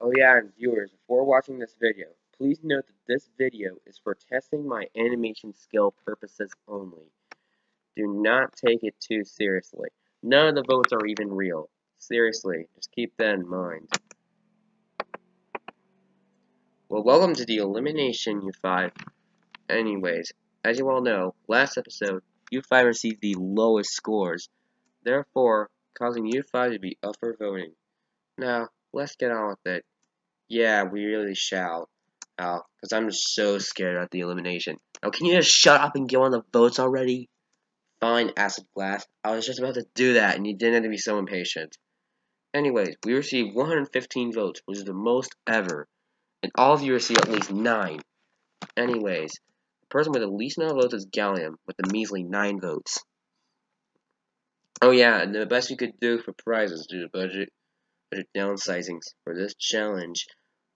Oh yeah, and viewers, before watching this video, please note that this video is for testing my animation skill purposes only. Do not take it too seriously. None of the votes are even real. Seriously, just keep that in mind. Well, welcome to the Elimination U5. Anyways, as you all know, last episode, U5 received the lowest scores, therefore causing U5 to be up for voting. Now, let's get on with it. Yeah, we really shall. Oh, Al, because I'm so scared at the elimination. Now, can you just shut up and get on the votes already? Fine, Acid Glass. I was just about to do that, and you didn't have to be so impatient. Anyways, we received 115 votes, which is the most ever. And all of you received at least 9. Anyways, the person with the least amount of votes is Gallium, with a measly 9 votes. Oh yeah, and the best you could do for prizes due to budget, budget downsizings for this challenge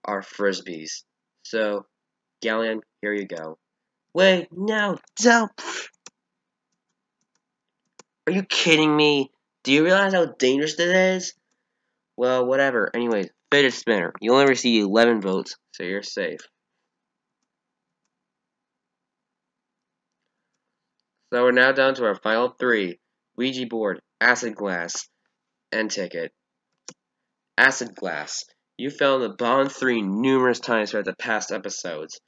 are frisbees. So, Galleon, here you go. Wait, no, don't! Are you kidding me? Do you realize how dangerous this is? Well, whatever. Anyways, fidget spinner. You only receive 11 votes, so you're safe. So we're now down to our final three. Ouija board, acid glass, and ticket. Acid glass. You fell in the bottom three numerous times throughout the past episodes.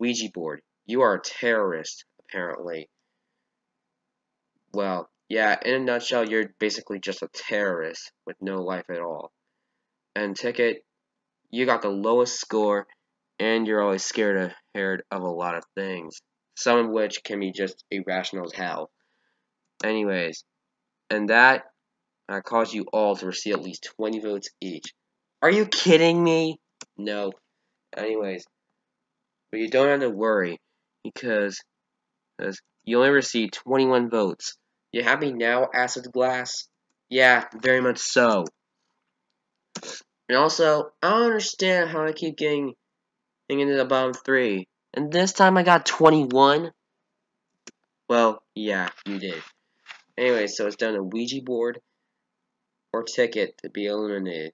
Ouija board. You are a terrorist, apparently. Well, yeah, in a nutshell, you're basically just a terrorist with no life at all. And Ticket, you got the lowest score, and you're always scared of a lot of things. Some of which can be just irrational as hell. Anyways, and that uh, caused you all to receive at least 20 votes each. Are you kidding me? No. Anyways, but you don't have to worry because, because you only received 21 votes. You happy now, Acid Glass? Yeah, very much so. And also, I don't understand how I keep getting, getting into the bottom three. And this time I got 21? Well, yeah, you did. Anyway, so it's down to Ouija board or ticket to be eliminated.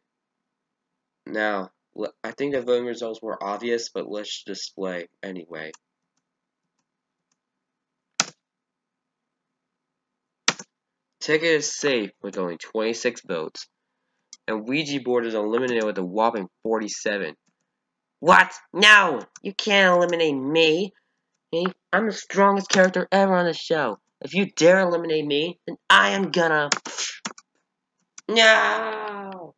Now, I think the voting results were obvious, but let's display anyway. Ticket is safe with only 26 votes, and Ouija board is eliminated with a whopping 47. What? No! You can't eliminate me! I'm the strongest character ever on the show. If you dare eliminate me, then I am gonna... No!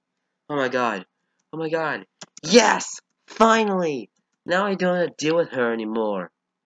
Oh my god. Oh my god. Yes! Finally! Now I don't have to deal with her anymore.